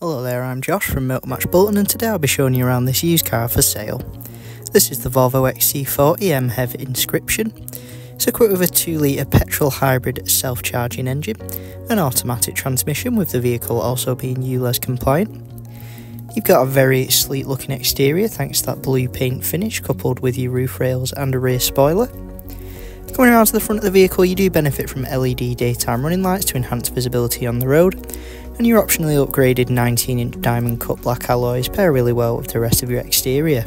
Hello there, I'm Josh from Motormatch Bolton and today I'll be showing you around this used car for sale. This is the Volvo XC40 MHEV Inscription. It's equipped with a 2 litre petrol hybrid self-charging engine, an automatic transmission with the vehicle also being ULEZ compliant. You've got a very sleek looking exterior thanks to that blue paint finish coupled with your roof rails and a rear spoiler. Coming around to the front of the vehicle you do benefit from LED daytime running lights to enhance visibility on the road and your optionally upgraded 19 inch diamond cut black alloys pair really well with the rest of your exterior.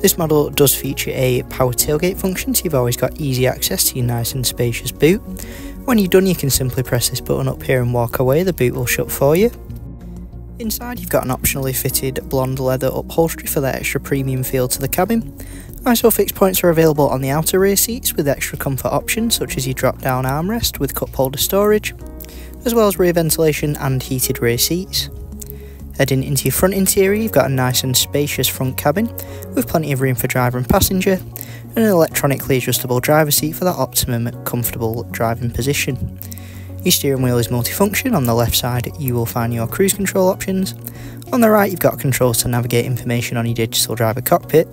This model does feature a power tailgate function so you've always got easy access to your nice and spacious boot. When you're done you can simply press this button up here and walk away, the boot will shut for you. Inside you've got an optionally fitted blonde leather upholstery for that extra premium feel to the cabin. ISOFIX points are available on the outer rear seats with extra comfort options such as your drop down armrest with cup holder storage as well as rear ventilation and heated rear seats. Heading into your front interior, you've got a nice and spacious front cabin with plenty of room for driver and passenger, and an electronically adjustable driver seat for that optimum comfortable driving position. Your steering wheel is multifunction, on the left side you will find your cruise control options, on the right you've got controls to navigate information on your digital driver cockpit,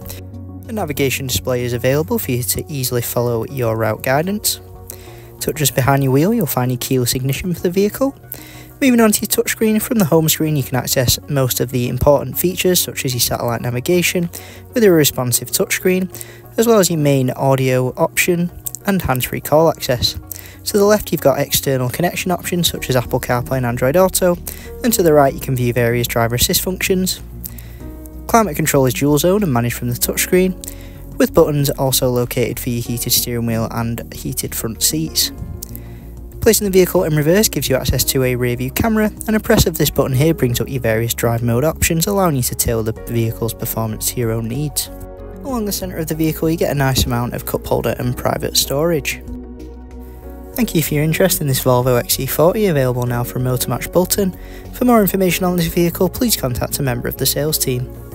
a navigation display is available for you to easily follow your route guidance, Tucked just behind your wheel, you'll find your keyless ignition for the vehicle. Moving on to your touchscreen, from the home screen you can access most of the important features such as your satellite navigation with a responsive touchscreen, as well as your main audio option and hands-free call access. To the left you've got external connection options such as Apple CarPlay and Android Auto, and to the right you can view various driver assist functions. Climate control is dual zone and managed from the touchscreen, with buttons also located for your heated steering wheel and heated front seats. Placing the vehicle in reverse gives you access to a rear view camera, and a press of this button here brings up your various drive mode options, allowing you to tailor the vehicle's performance to your own needs. Along the centre of the vehicle, you get a nice amount of cup holder and private storage. Thank you for your interest in this Volvo XC40 available now from Motormatch Bolton. For more information on this vehicle, please contact a member of the sales team.